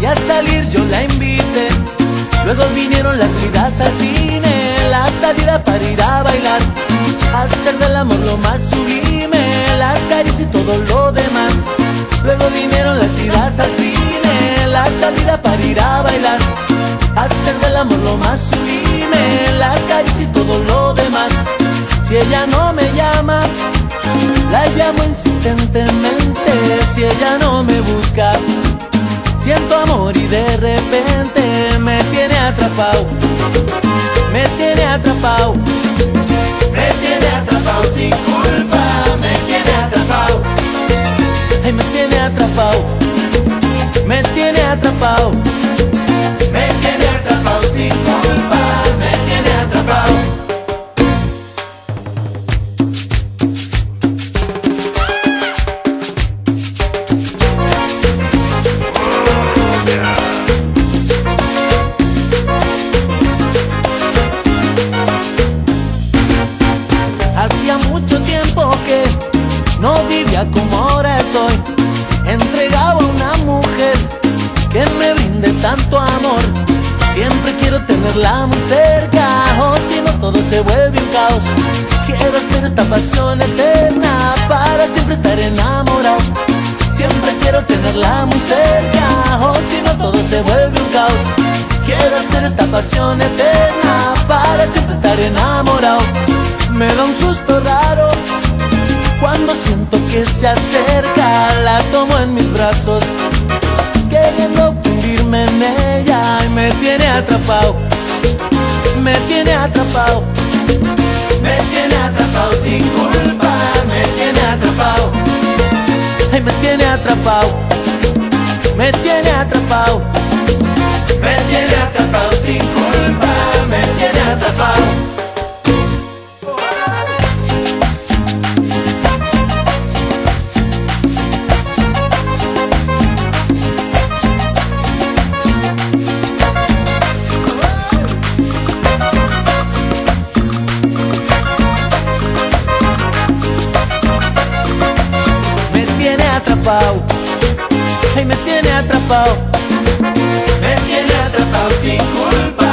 y a salir yo la invité. Luego vinieron las idas al cine, la salida para ir a bailar, hacer del amor lo más sublime, las caricias y todo lo demás. Luego vinieron las idas al cine, la salida para ir a bailar, hacer del amor lo más sublime, las caricias y todo lo demás. Si ella no me llama, la llamo insistentemente. Si ella no me busca, Siento amor y de repente me tiene atrapado Me tiene atrapado Me tiene atrapado sin culpa Me tiene atrapado Ay, me tiene atrapado Me tiene atrapado tenerla muy cerca O si no todo se vuelve un caos. Quiero hacer esta pasión eterna Para siempre estar enamorado. Siempre quiero tenerla muy cerca O si no todo se vuelve un caos. Quiero hacer esta pasión eterna Para siempre estar enamorado. Me da un susto raro Cuando siento que se acerca La tomo en mis brazos Queriendo fundirme en ella Y me tiene atrapado Me tiene atrapado. Me tiene atrapado sin culpa. Me tiene atrapado. Ay, me tiene atrapado. Me tiene atrapado. Me tiene atrapado sin culpa. Me tiene atrapado atrapado, me tiene atrapado, me tiene atrapado sin culpa.